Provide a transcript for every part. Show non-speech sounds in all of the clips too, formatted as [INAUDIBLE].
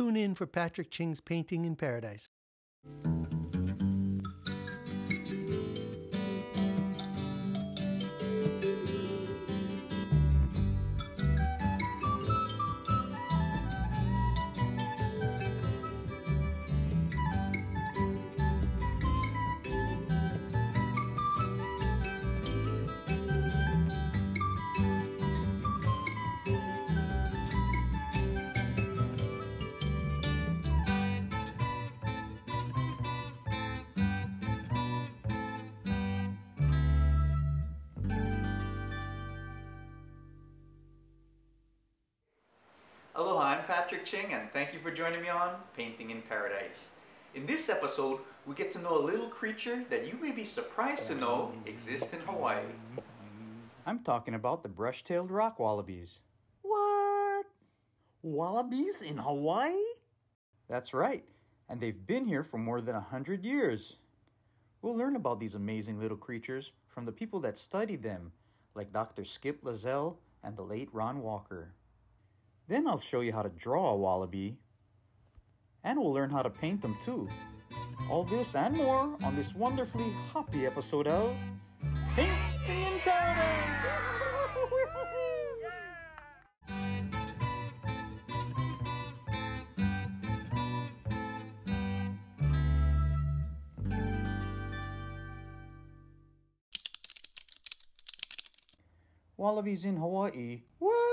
tune in for Patrick Ching's Painting in Paradise. I'm Patrick Ching and thank you for joining me on Painting in Paradise. In this episode, we get to know a little creature that you may be surprised to know exists in Hawaii. I'm talking about the brush-tailed rock wallabies. What? Wallabies in Hawaii? That's right, and they've been here for more than a hundred years. We'll learn about these amazing little creatures from the people that studied them, like Dr. Skip Lazell and the late Ron Walker. Then I'll show you how to draw a wallaby, and we'll learn how to paint them too. All this and more on this wonderfully happy episode of Painting in Paradise! [LAUGHS] Wallabies in Hawaii. What?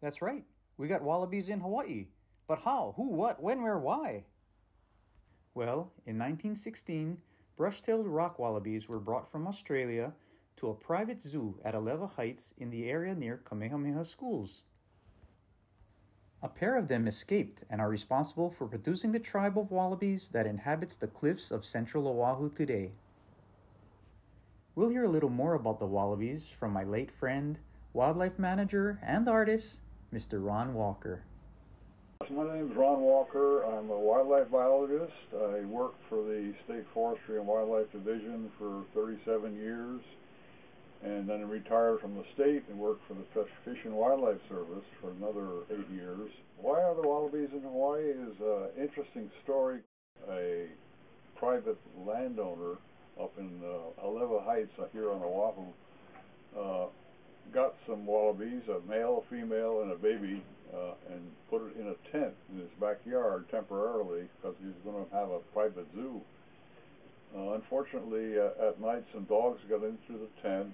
That's right. We got wallabies in Hawaii. But how? Who? What? When? Where? Why? Well, in 1916, brush-tailed rock wallabies were brought from Australia to a private zoo at Alewa Heights in the area near Kamehameha Schools. A pair of them escaped and are responsible for producing the tribe of wallabies that inhabits the cliffs of central Oahu today. We'll hear a little more about the wallabies from my late friend, wildlife manager, and artist, Mr. Ron Walker. My name is Ron Walker. I'm a wildlife biologist. I worked for the State Forestry and Wildlife Division for 37 years and then retired from the state and worked for the Fish and Wildlife Service for another eight years. Why are the wallabies in Hawaii is an interesting story. A private landowner up in uh, Alewa Heights uh, here on Oahu uh, got some wallabies, a male, a female, and a baby, uh, and put it in a tent in his backyard temporarily because he was going to have a private zoo. Uh, unfortunately, uh, at night some dogs got into the tent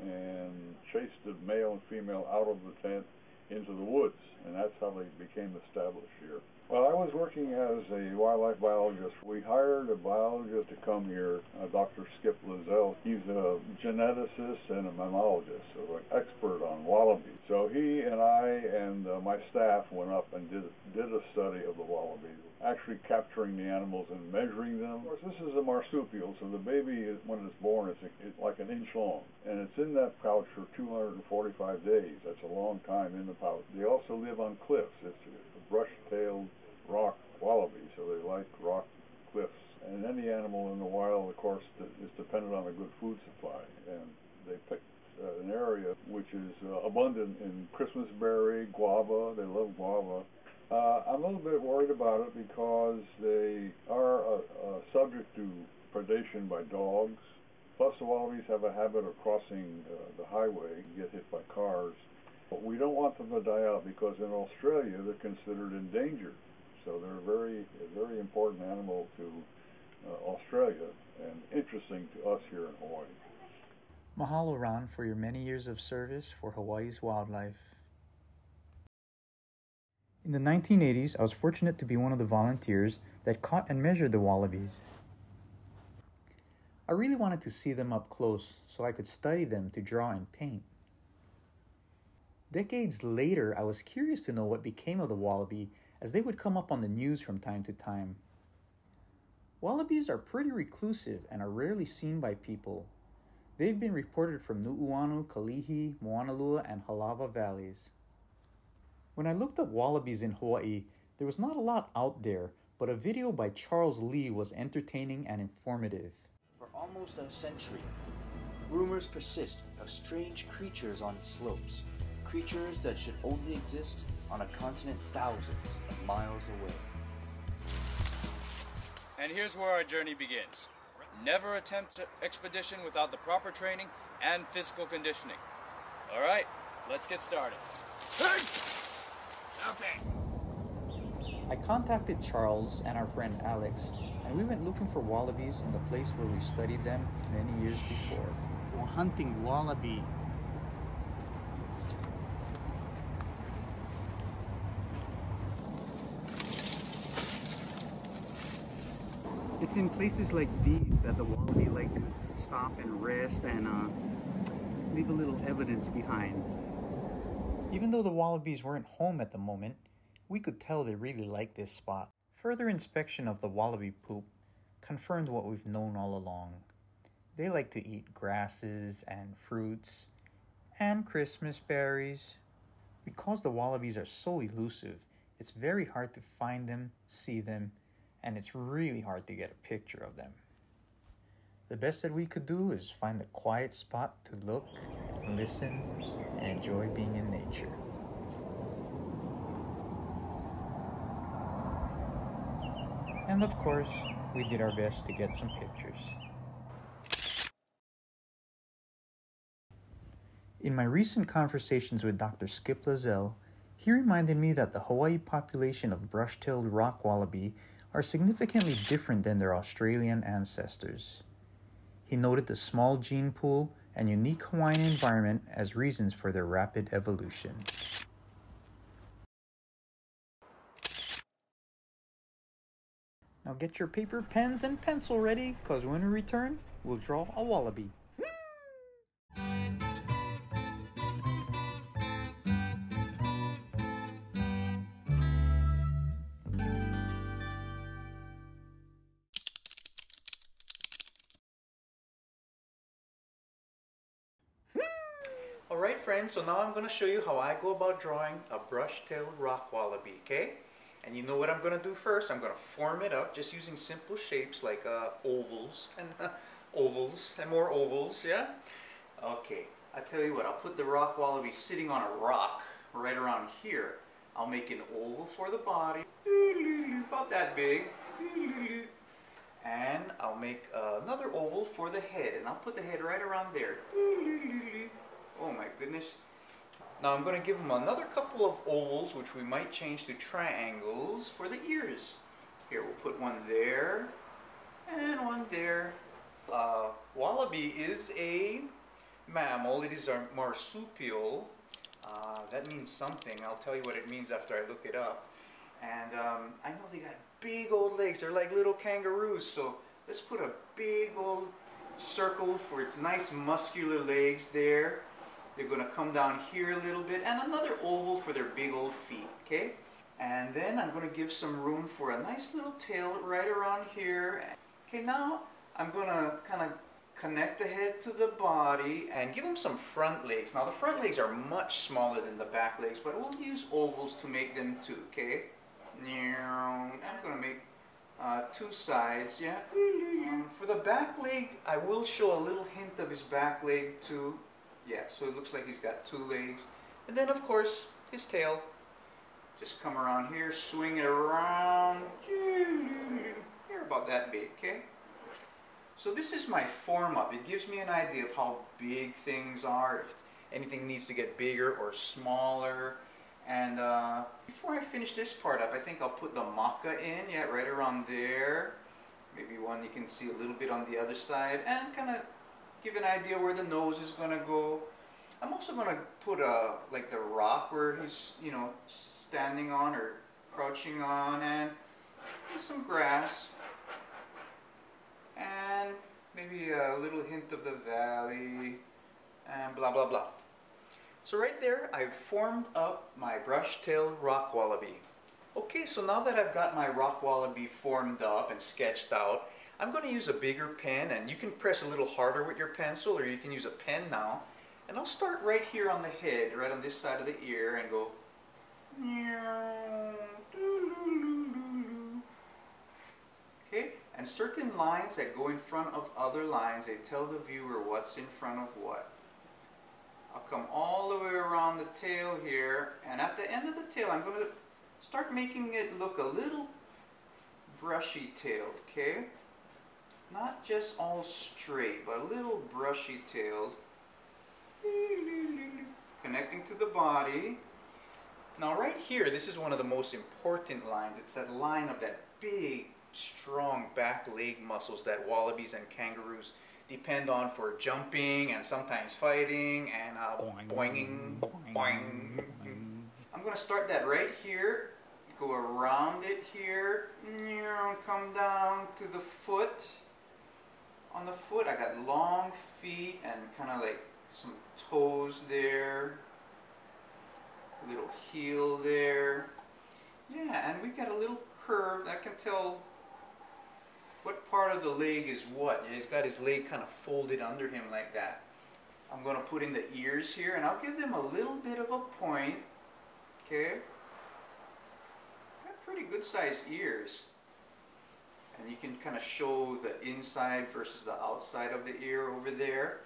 and chased the male and female out of the tent into the woods, and that's how they became established here. Well, I was working as a wildlife biologist. We hired a biologist to come here, uh, Dr. Skip Lazell. He's a geneticist and a mammologist, so an expert on wallabies. So he and I and uh, my staff went up and did did a study of the wallabies, actually capturing the animals and measuring them. Of course, this is a marsupial, so the baby, is, when it's born, is it's like an inch long, and it's in that pouch for 245 days. That's a long time in the pouch. They also live on cliffs. It's a brush-tailed rock wallaby, so they like rock cliffs. And any animal in the wild, of course, is dependent on a good food supply. And they picked uh, an area which is uh, abundant in Christmas berry, guava. They love guava. Uh, I'm a little bit worried about it because they are subject to predation by dogs. Plus, the wallabies have a habit of crossing uh, the highway and get hit by cars. But we don't want them to die out because in Australia they're considered endangered. So they're a very, a very important animal to uh, Australia and interesting to us here in Hawaii. Mahalo, Ron, for your many years of service for Hawaii's wildlife. In the 1980s, I was fortunate to be one of the volunteers that caught and measured the wallabies. I really wanted to see them up close so I could study them to draw and paint. Decades later, I was curious to know what became of the wallaby as they would come up on the news from time to time. Wallabies are pretty reclusive and are rarely seen by people. They've been reported from Nu'uanu, Kalihi, Moanalua, and Halawa valleys. When I looked up wallabies in Hawaii, there was not a lot out there, but a video by Charles Lee was entertaining and informative. For almost a century, rumors persist of strange creatures on slopes, creatures that should only exist on a continent thousands of miles away. And here's where our journey begins. Never attempt an expedition without the proper training and physical conditioning. All right, let's get started. Okay. I contacted Charles and our friend Alex, and we went looking for wallabies in the place where we studied them many years before. We're hunting wallaby. It's in places like these that the wallaby like to stop and rest and uh, leave a little evidence behind. Even though the wallabies weren't home at the moment, we could tell they really liked this spot. Further inspection of the wallaby poop confirmed what we've known all along. They like to eat grasses and fruits and Christmas berries. Because the wallabies are so elusive, it's very hard to find them, see them, and it's really hard to get a picture of them. The best that we could do is find a quiet spot to look, listen, and enjoy being in nature. And of course, we did our best to get some pictures. In my recent conversations with Dr. Skip Lazell, he reminded me that the Hawaii population of brush-tailed rock wallaby are significantly different than their Australian ancestors. He noted the small gene pool and unique Hawaiian environment as reasons for their rapid evolution. Now get your paper, pens, and pencil ready, because when we return, we'll draw a wallaby. Friends, so now I'm going to show you how I go about drawing a brush-tailed rock wallaby, okay? And you know what I'm going to do first? I'm going to form it up just using simple shapes like uh, ovals and uh, [LAUGHS] ovals and more ovals, yeah? Okay, I tell you what, I'll put the rock wallaby sitting on a rock right around here. I'll make an oval for the body, about that big. And I'll make uh, another oval for the head, and I'll put the head right around there. Oh my goodness. Now I'm going to give them another couple of ovals, which we might change to triangles for the ears. Here, we'll put one there, and one there. Uh, wallaby is a mammal. It is a marsupial. Uh, that means something. I'll tell you what it means after I look it up. And um, I know they got big old legs. They're like little kangaroos. So let's put a big old circle for its nice muscular legs there. They're going to come down here a little bit and another oval for their big old feet, okay? And then I'm going to give some room for a nice little tail right around here. Okay, now I'm going to kind of connect the head to the body and give them some front legs. Now the front legs are much smaller than the back legs, but we'll use ovals to make them too, okay? I'm going to make uh, two sides, yeah? Um, for the back leg, I will show a little hint of his back leg too. Yeah, so it looks like he's got two legs. And then, of course, his tail. Just come around here, swing it around. Here, about that big, okay? So this is my form up. It gives me an idea of how big things are, if anything needs to get bigger or smaller. And uh, before I finish this part up, I think I'll put the maka in, yeah, right around there. Maybe one you can see a little bit on the other side, and kind of give an idea where the nose is going to go. I'm also going to put a, like the rock where he's, you know, standing on or crouching on, and some grass. And maybe a little hint of the valley, and blah, blah, blah. So right there, I've formed up my brush-tailed rock wallaby. Okay, so now that I've got my rock wallaby formed up and sketched out, I'm going to use a bigger pen, and you can press a little harder with your pencil, or you can use a pen now. And I'll start right here on the head, right on this side of the ear, and go... Okay, and certain lines that go in front of other lines, they tell the viewer what's in front of what. I'll come all the way around the tail here. And at the end of the tail, I'm going to start making it look a little brushy tailed, okay? Not just all straight, but a little brushy tailed. Connecting to the body. Now right here, this is one of the most important lines. It's that line of that big, strong back leg muscles that wallabies and kangaroos depend on for jumping and sometimes fighting and uh, boing, boinging, boing. boing. I'm going to start that right here, go around it here, come down to the foot. On the foot, I got long feet and kind of like some toes there, a little heel there. Yeah, and we got a little curve that can tell what part of the leg is what. He's got his leg kind of folded under him like that. I'm going to put in the ears here, and I'll give them a little bit of a point. Okay? Got pretty good sized ears. And you can kind of show the inside versus the outside of the ear over there.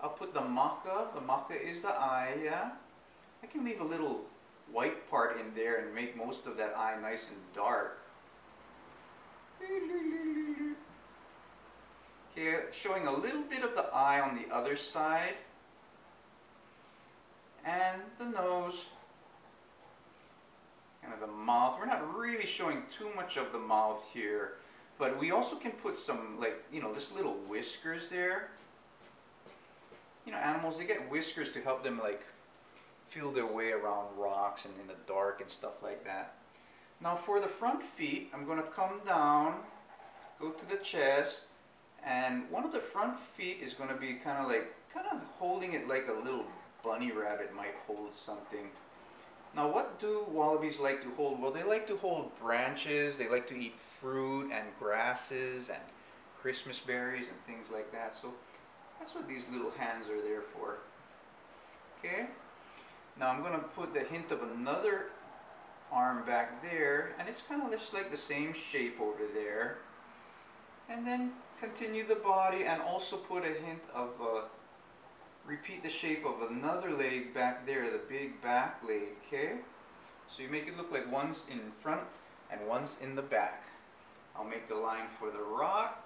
I'll put the maka. The maka is the eye, yeah? I can leave a little white part in there and make most of that eye nice and dark. Okay, showing a little bit of the eye on the other side. And the nose. Kind of the mouth. We're not really showing too much of the mouth here. But we also can put some, like, you know, just little whiskers there. You know, animals, they get whiskers to help them, like, feel their way around rocks and in the dark and stuff like that. Now for the front feet, I'm going to come down, go to the chest, and one of the front feet is going to be kind of like, kind of holding it like a little bunny rabbit might hold something. Now what do wallabies like to hold? Well, they like to hold branches, they like to eat fruit and grasses and Christmas berries and things like that. So that's what these little hands are there for. Okay? Now I'm going to put the hint of another arm back there and it's kind of just like the same shape over there. And then continue the body and also put a hint of, uh, repeat the shape of another leg back there, the big back leg, okay? So you make it look like one's in front and one's in the back. I'll make the line for the rock.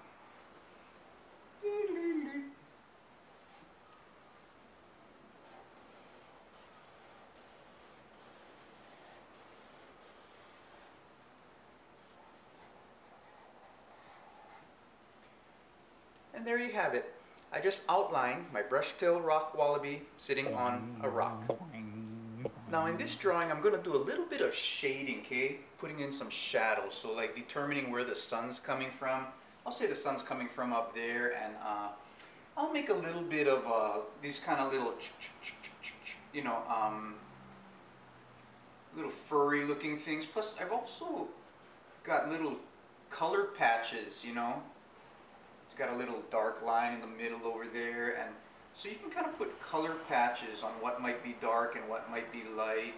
And there you have it. I just outlined my brush-tailed rock wallaby sitting on a rock. Now in this drawing, I'm going to do a little bit of shading, okay? Putting in some shadows, so like determining where the sun's coming from. I'll say the sun's coming from up there, and uh, I'll make a little bit of uh, these kind of little, you know, um, little furry looking things. Plus, I've also got little color patches, you know, got a little dark line in the middle over there and so you can kind of put color patches on what might be dark and what might be light.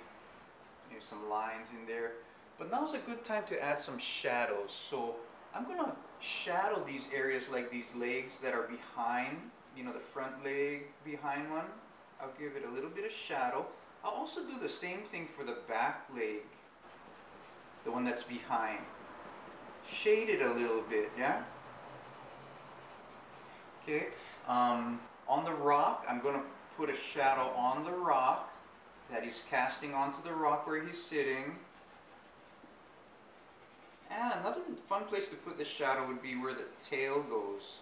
Maybe some lines in there. But now's a good time to add some shadows. So I'm going to shadow these areas like these legs that are behind, you know, the front leg behind one. I'll give it a little bit of shadow. I'll also do the same thing for the back leg, the one that's behind. Shade it a little bit, yeah? Okay, um, on the rock, I'm going to put a shadow on the rock that he's casting onto the rock where he's sitting. And another fun place to put the shadow would be where the tail goes.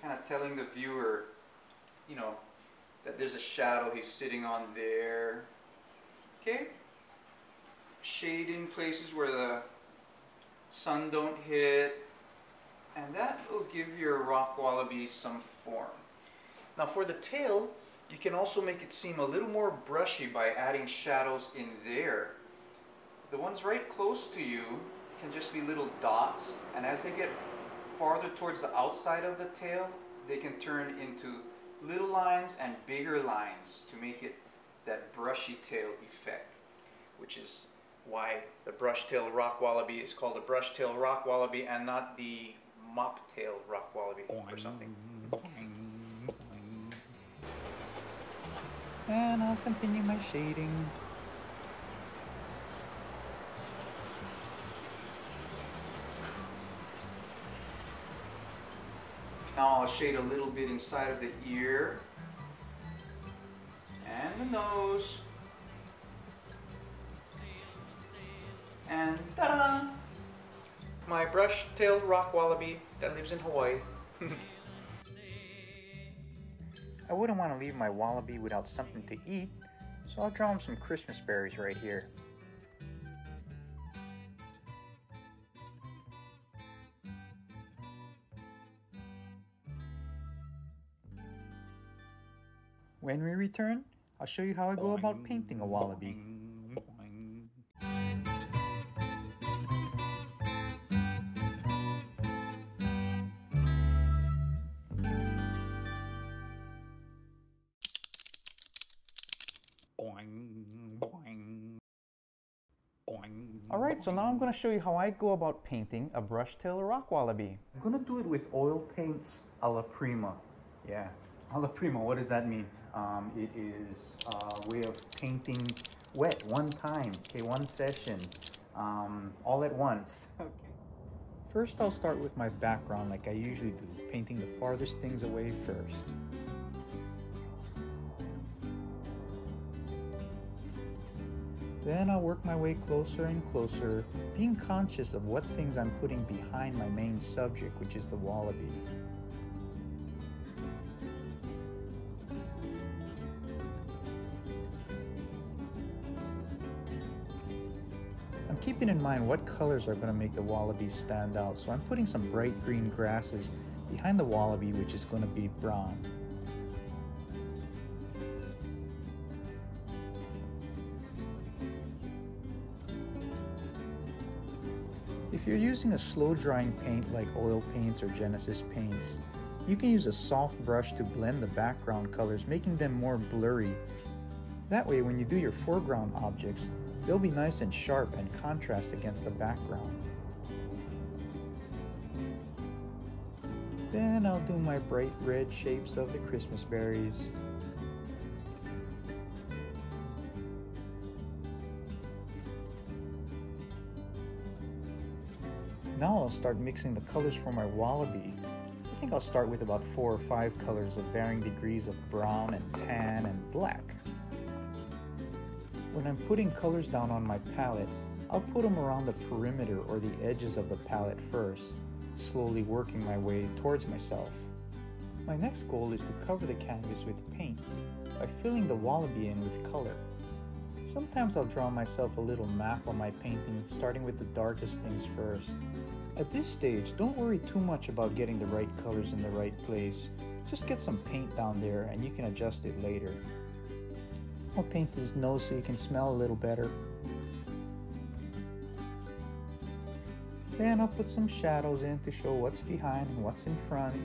Kind of telling the viewer, you know, that there's a shadow he's sitting on there. Okay? Shade in places where the sun don't hit and that will give your rock wallaby some form. Now for the tail, you can also make it seem a little more brushy by adding shadows in there. The ones right close to you can just be little dots, and as they get farther towards the outside of the tail, they can turn into little lines and bigger lines to make it that brushy tail effect, which is why the brush-tailed rock wallaby is called a brush-tailed rock wallaby and not the mop-tailed rock wallaby or something. And I'll continue my shading. Now I'll shade a little bit inside of the ear and the nose. And ta-da! My brush-tailed rock wallaby that lives in Hawaii. [LAUGHS] I wouldn't want to leave my wallaby without something to eat, so I'll draw him some Christmas berries right here. When we return, I'll show you how I go about painting a wallaby. Alright, so now I'm going to show you how I go about painting a brush-tailed rock wallaby. I'm going to do it with oil paints a la prima. Yeah, a la prima, what does that mean? Um, it is a way of painting wet one time, okay, one session, um, all at once. [LAUGHS] Okay. First, I'll start with my background like I usually do, painting the farthest things away first. Then I'll work my way closer and closer, being conscious of what things I'm putting behind my main subject, which is the wallaby. I'm keeping in mind what colors are going to make the wallaby stand out, so I'm putting some bright green grasses behind the wallaby, which is going to be brown. If you're using a slow drying paint like oil paints or Genesis paints, you can use a soft brush to blend the background colors, making them more blurry. That way, when you do your foreground objects, they'll be nice and sharp and contrast against the background. Then I'll do my bright red shapes of the Christmas berries. Now I'll start mixing the colors for my wallaby. I think I'll start with about four or five colors of varying degrees of brown and tan and black. When I'm putting colors down on my palette, I'll put them around the perimeter or the edges of the palette first, slowly working my way towards myself. My next goal is to cover the canvas with paint by filling the wallaby in with color. Sometimes I'll draw myself a little map on my painting, starting with the darkest things first. At this stage, don't worry too much about getting the right colors in the right place. Just get some paint down there and you can adjust it later. I'll paint his nose so you can smell a little better. Then I'll put some shadows in to show what's behind and what's in front.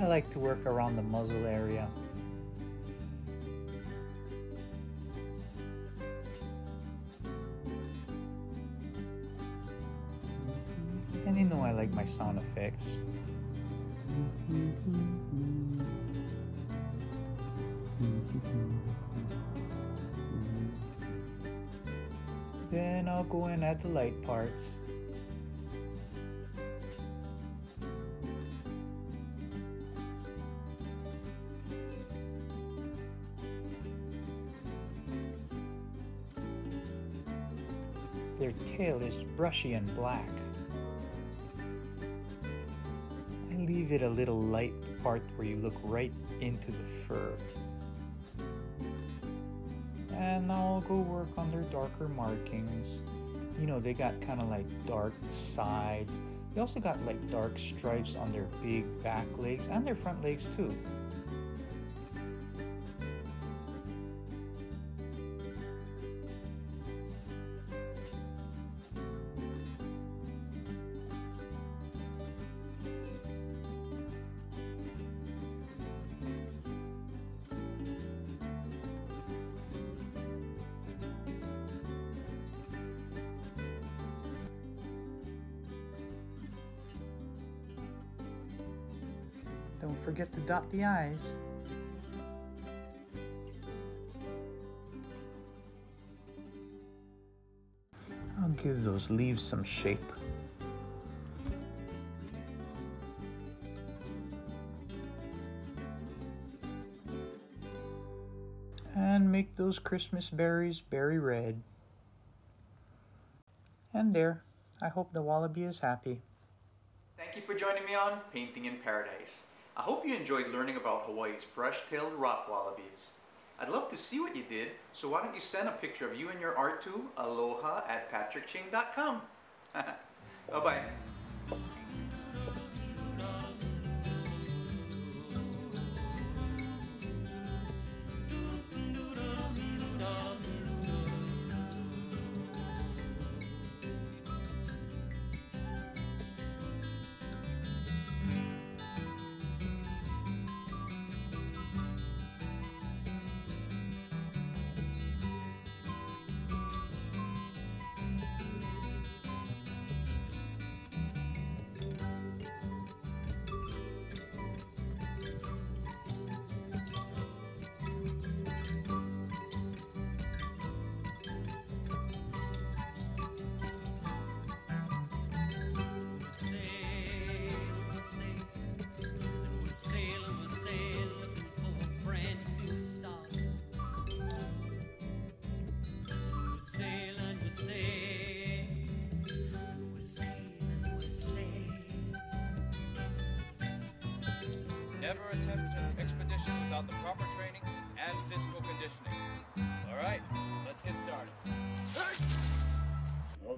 I like to work around the muzzle area. And you know I like my sound effects. Then I'll go and add the light parts. Brushy and black. I leave it a little light part where you look right into the fur. And now I'll go work on their darker markings. You know, they got kind of like dark sides. They also got like dark stripes on their big back legs and their front legs too. Don't forget to dot the I's. I'll give those leaves some shape. And make those Christmas berries berry red. And there, I hope the wallaby is happy. Thank you for joining me on Painting in Paradise. I hope you enjoyed learning about Hawaii's brush-tailed rock wallabies. I'd love to see what you did, so why don't you send a picture of you and your art to aloha at patrickching.com. [LAUGHS] Bye-bye.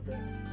All